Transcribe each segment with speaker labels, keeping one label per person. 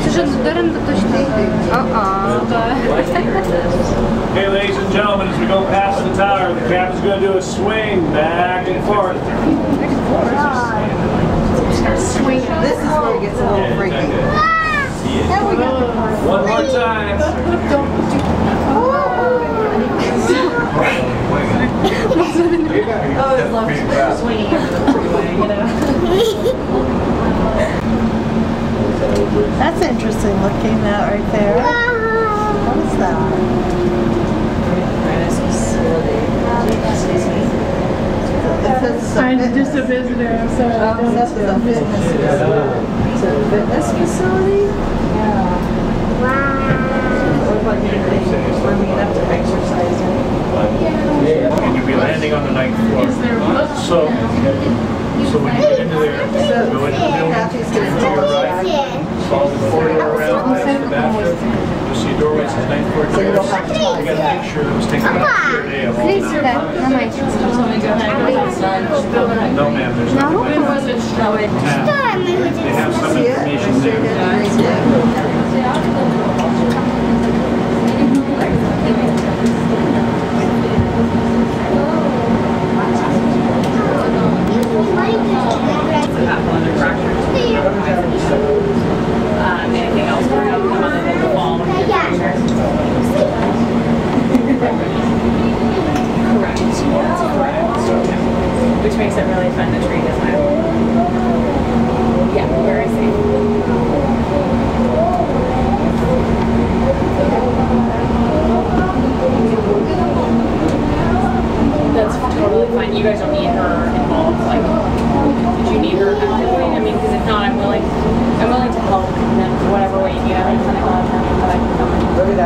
Speaker 1: Przyszedł z dorem, to ktoś tam... O, o.
Speaker 2: Okay, ladies and gentlemen, as we go past the tower, the captain's going to do a swing back and forth. Swing.
Speaker 3: This is where it gets a little freaky.
Speaker 2: One more time.
Speaker 3: Oh, it's love swinging over the freeway, you know?
Speaker 4: That's interesting looking at right there. What is that?
Speaker 5: I'm just a visitor, I'm sorry.
Speaker 4: Oh,
Speaker 5: don't-
Speaker 4: this is a fitness facility.
Speaker 3: It's a fitness facility? Look like anything for me enough to exercise in.
Speaker 2: And you'll be landing on the ninth floor. So, so when you get into there, go into the building,
Speaker 4: Kathy's gonna
Speaker 2: your right, follow the corridor around past the bathroom. You'll see a doorway that says ninth floor
Speaker 4: So you
Speaker 2: chairs.
Speaker 4: don't have to talk
Speaker 2: You got a
Speaker 4: yet.
Speaker 2: picture that was taken last year day of all
Speaker 1: Please,
Speaker 2: time.
Speaker 1: that.
Speaker 2: No, ma'am, there's
Speaker 1: No?
Speaker 2: nothing like that. They have some information there.
Speaker 4: down the green thing.
Speaker 6: Um, anything else we're gonna come on in the fall? Correct. Correct. Which makes it really fun to treat, isn't it? Yeah, very safe. That's totally fine. You guys don't need her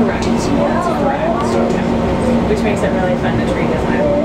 Speaker 6: Correct. Correct. Which makes it really fun to treat as an